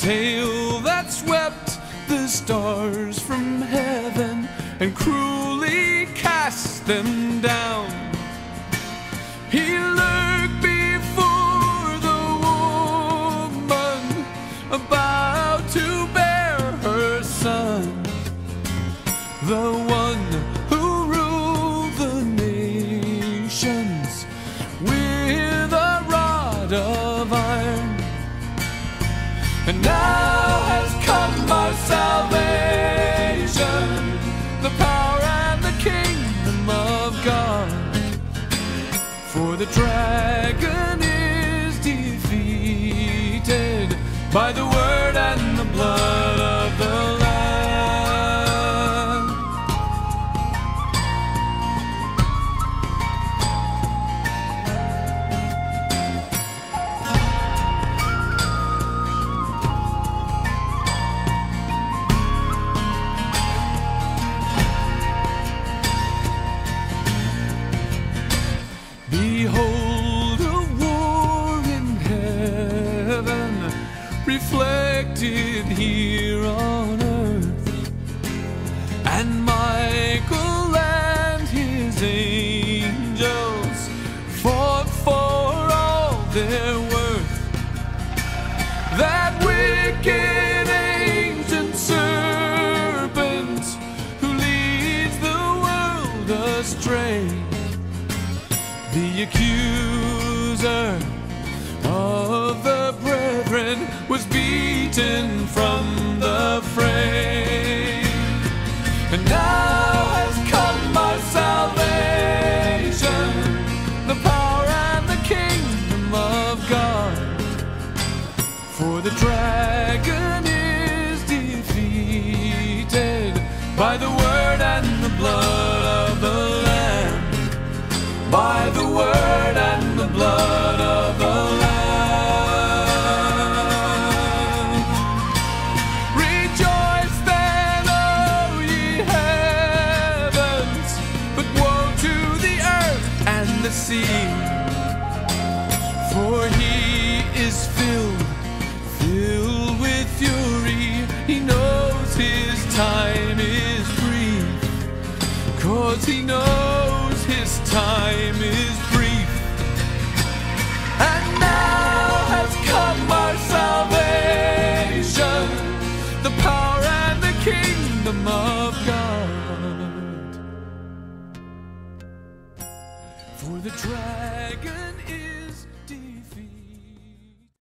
Tail that swept the stars from heaven and cruelly cast them down. He dragon is defeated by the word and reflected here on earth, and Michael and his angels fought for all their worth. That wicked ancient serpent who leads the world astray the accuser beaten from the fray. And now has come our salvation, the power and the kingdom of God. For the dragon is defeated by the word and the blood of the Lamb by the word and the blood sea, for he is filled, filled with fury. He knows his time is brief. Cause he knows his time is